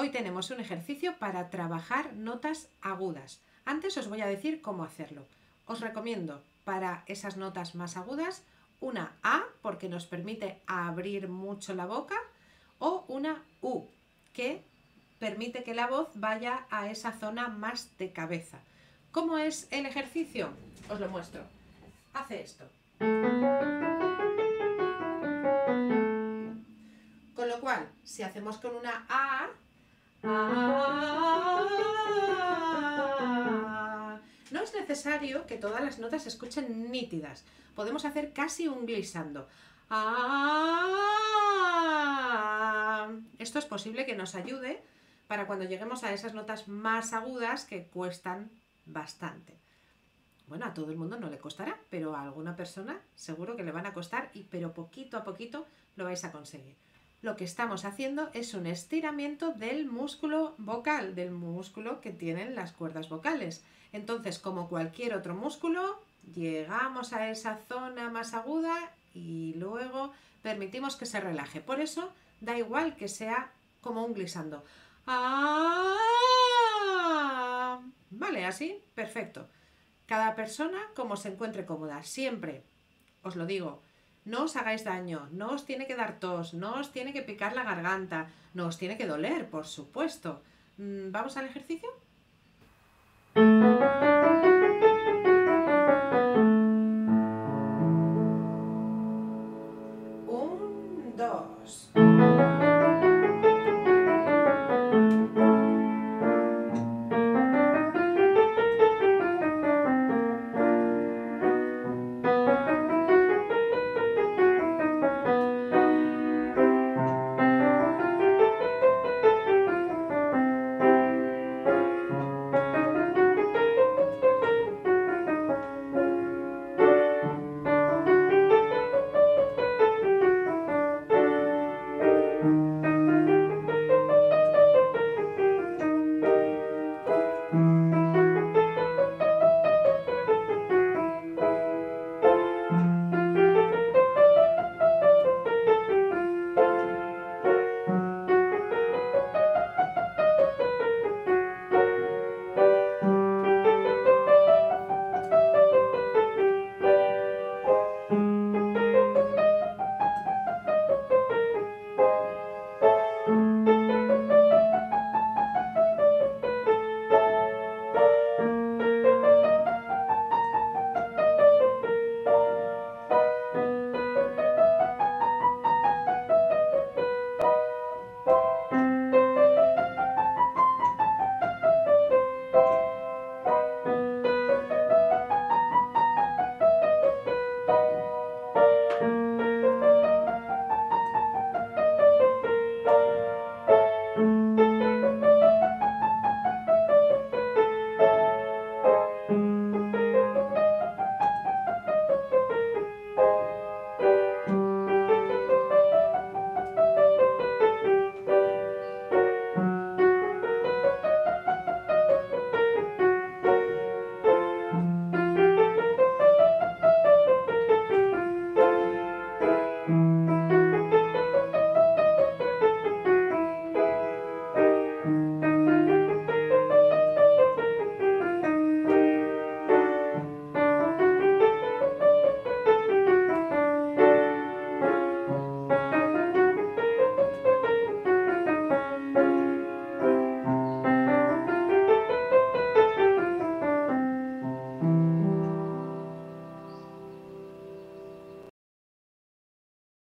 Hoy tenemos un ejercicio para trabajar notas agudas. Antes os voy a decir cómo hacerlo. Os recomiendo para esas notas más agudas una A porque nos permite abrir mucho la boca o una U que permite que la voz vaya a esa zona más de cabeza. ¿Cómo es el ejercicio? Os lo muestro. Hace esto. Con lo cual, si hacemos con una A, no es necesario que todas las notas se escuchen nítidas. Podemos hacer casi un glissando. Esto es posible que nos ayude para cuando lleguemos a esas notas más agudas que cuestan bastante. Bueno, a todo el mundo no le costará, pero a alguna persona seguro que le van a costar, y, pero poquito a poquito lo vais a conseguir lo que estamos haciendo es un estiramiento del músculo vocal, del músculo que tienen las cuerdas vocales. Entonces, como cualquier otro músculo, llegamos a esa zona más aguda y luego permitimos que se relaje. Por eso, da igual que sea como un glissando. ¡Ah! Vale, así, perfecto. Cada persona como se encuentre cómoda. Siempre, os lo digo, no os hagáis daño, no os tiene que dar tos, no os tiene que picar la garganta, no os tiene que doler, por supuesto. Mm, ¿Vamos al ejercicio? Un, dos.